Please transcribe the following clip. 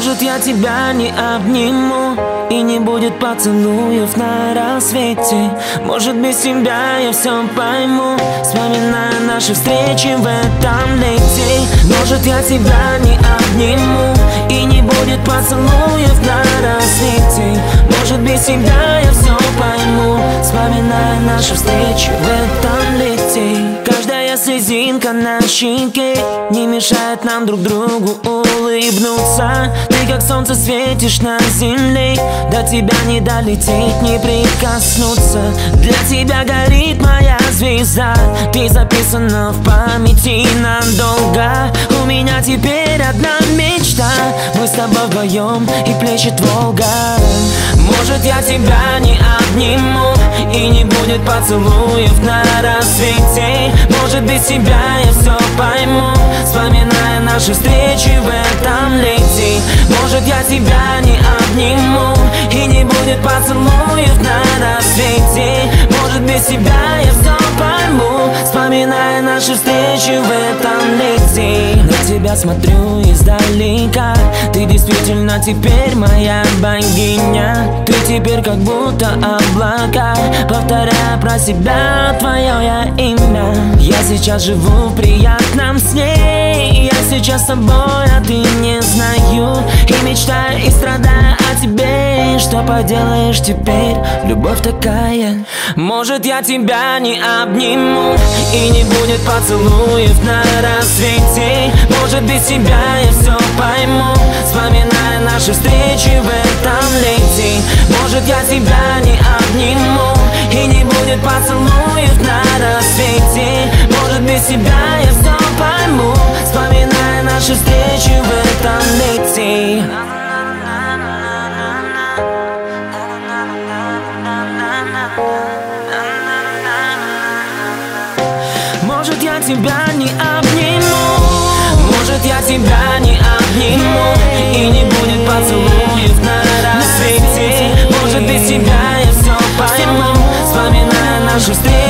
Может я тебя не обниму? И не будет поцелуев на рассвете. Может без тебя я все пойму? Вспоминая наши встречи в этом лете Может я тебя не обниму? И не будет поцелуев на рассвете. Может без тебя я все пойму? Вспоминая наши встречи в этом лете Каждая слезинка на щеке Не мешает нам друг другу улыбнуться. Ты как солнце светишь на земле. До тебя не долететь, не прикоснуться. Для тебя горит моя звезда. Ты записана в памяти надолго. У меня теперь одна с тобой вдвоем и плещет Волга. Может я тебя не обниму И не будет поцелуев на рассвете. Может без тебя я все пойму Вспоминая наши встречи в этом лете. Может я тебя не обниму И не будет поцелуев на тебя смотрю издалека. Ты действительно теперь моя богиня. Ты теперь как будто облака Повторяя про себя твое я имя. Я сейчас живу в приятном сне. Я сейчас с тобой, а ты не знаю. И мечтаю, и страдаю о тебе Что поделаешь теперь, любовь такая. Может я тебя не обниму И не будет поцелуев на рассвете. Может без тебя я все пойму Вспоминая наши встречи в этом лете. Может я тебя не обниму И не будет поцелуев на рассвете. Может без тебя я все пойму Вспоминая наши встречи в этом лете тебя не обниму. Может я тебя не обниму. И не будет поцелуев на рассвете. Может без тебя я все пойму. Вспоминая наши встречи